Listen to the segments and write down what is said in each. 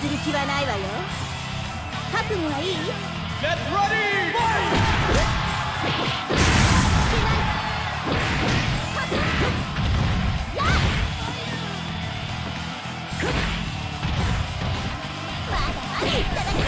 譲る気はないわよ覚悟はいい？Get ready! Fight!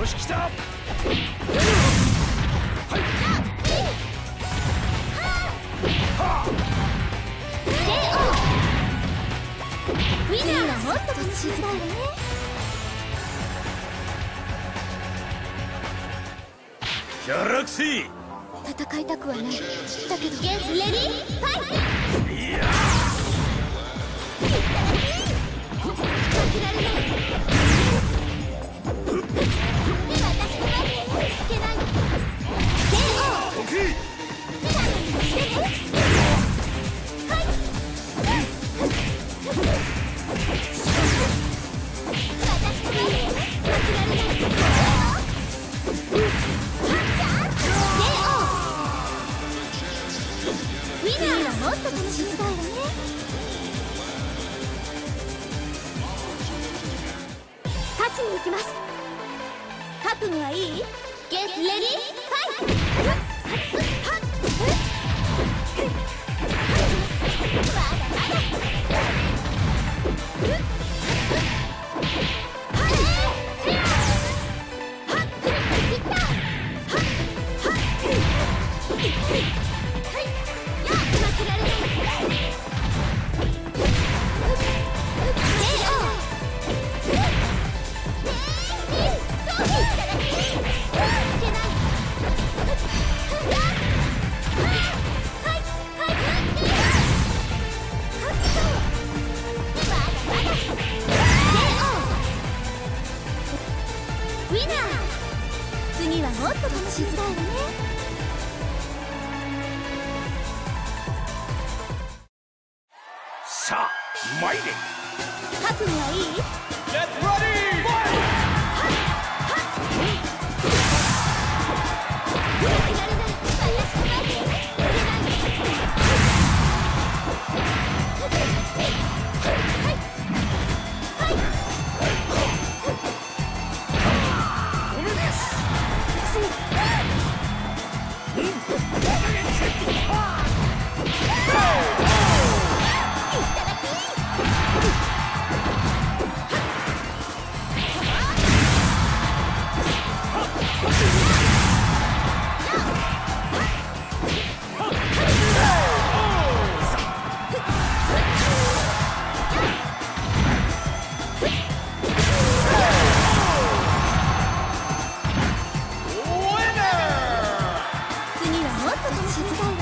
よし来たウィナーはもっと楽しいわねギャラクシー戦いたくはないだけど Get ready, fight! いや負けられないカップきはいい？っと楽しづらいわねさあ参れ覚悟はいい!切断